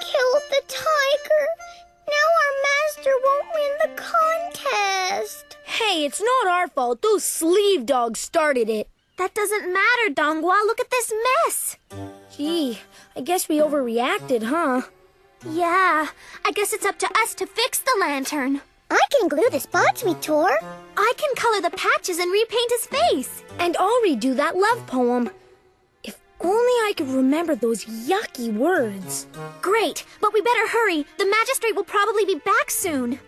killed the tiger. Now our master won't win the contest. Hey, it's not our fault. Those sleeve dogs started it. That doesn't matter, Dongwa. Look at this mess. Gee, I guess we overreacted, huh? Yeah, I guess it's up to us to fix the lantern. I can glue the spots we tore. I can color the patches and repaint his face. And I'll redo that love poem. Only I could remember those yucky words. Great, but we better hurry. The magistrate will probably be back soon.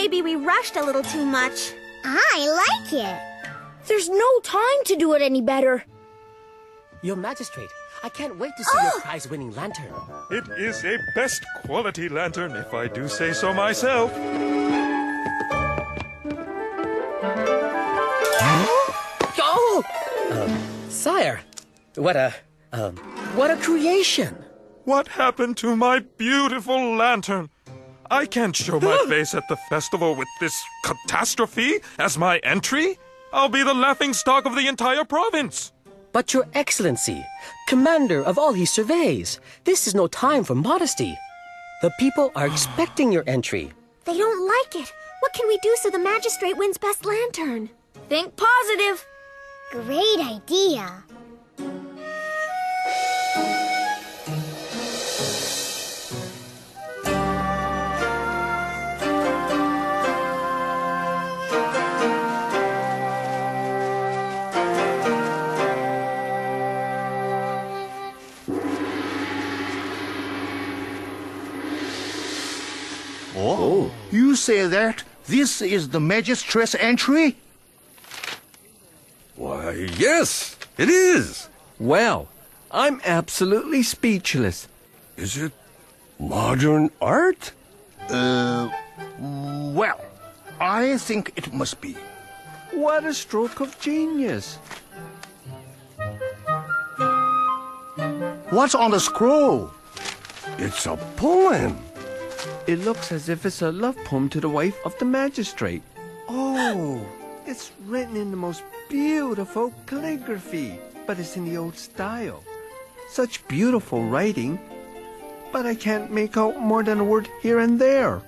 Maybe we rushed a little too much. I like it. There's no time to do it any better. Your Magistrate, I can't wait to see your prize winning lantern. It is a best quality lantern, if I do say so myself. Oh! Um, sire, what a. Um, what a creation! What happened to my beautiful lantern? I can't show my face at the festival with this catastrophe as my entry. I'll be the laughing stock of the entire province. But, Your Excellency, commander of all he surveys, this is no time for modesty. The people are expecting your entry. They don't like it. What can we do so the magistrate wins best lantern? Think positive. Great idea. You say that this is the magistrate's entry? Why, yes, it is. Well, I'm absolutely speechless. Is it modern art? Uh, well, I think it must be. What a stroke of genius. What's on the scroll? It's a poem. It looks as if it's a love poem to the wife of the magistrate. Oh, it's written in the most beautiful calligraphy, but it's in the old style. Such beautiful writing, but I can't make out more than a word here and there.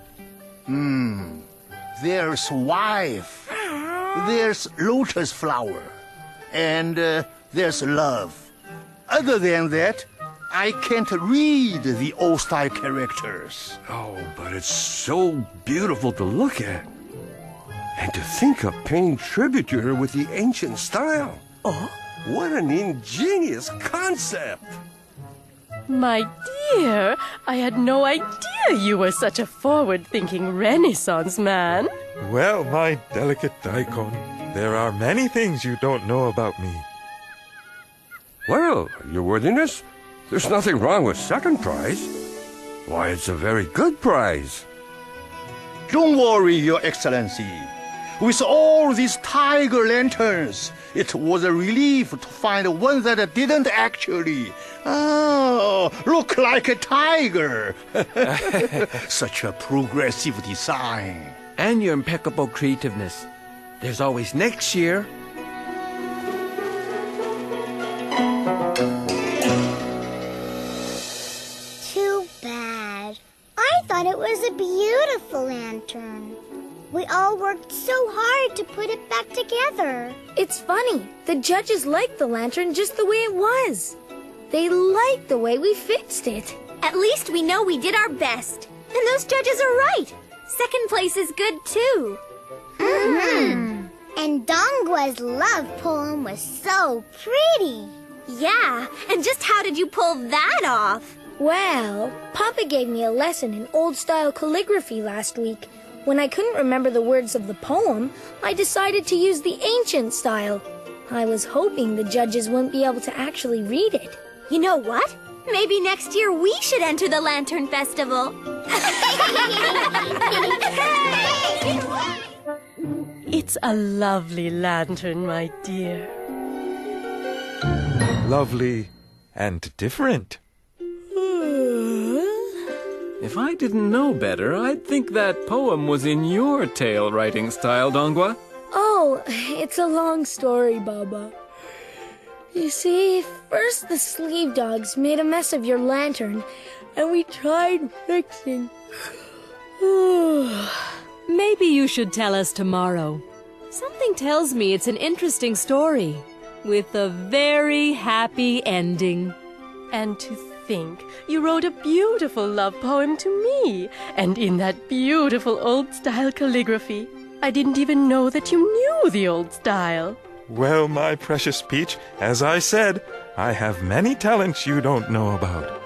Hmm. There's wife. There's lotus flower. And uh, there's love. Other than that, I can't read the old style characters. Oh, but it's so beautiful to look at. And to think of paying tribute to her with the ancient style. Oh, what an ingenious concept! My dear, I had no idea you were such a forward thinking Renaissance man. Well, my delicate Daikon, there are many things you don't know about me. Well, Your Worthiness, there's nothing wrong with second prize. Why, it's a very good prize. Don't worry, Your Excellency. With all these tiger lanterns, it was a relief to find one that didn't actually, oh, look like a tiger. Such a progressive design. And your impeccable creativeness. There's always next year. We all worked so hard to put it back together. It's funny. The judges liked the lantern just the way it was. They liked the way we fixed it. At least we know we did our best. And those judges are right. Second place is good too. Mm-hmm. And Dongwa's love poem was so pretty. Yeah, and just how did you pull that off? Well, Papa gave me a lesson in old style calligraphy last week. When I couldn't remember the words of the poem, I decided to use the ancient style. I was hoping the judges wouldn't be able to actually read it. You know what? Maybe next year we should enter the Lantern Festival. It's a lovely lantern, my dear. Lovely and different. If I didn't know better, I'd think that poem was in your tail writing style, Dongwa. Oh, it's a long story, Baba. You see, first the sleeve dogs made a mess of your lantern, and we tried fixing. Maybe you should tell us tomorrow. Something tells me it's an interesting story with a very happy ending. And to think you wrote a beautiful love poem to me, and in that beautiful old style calligraphy. I didn't even know that you knew the old style. Well, my precious Peach, as I said, I have many talents you don't know about.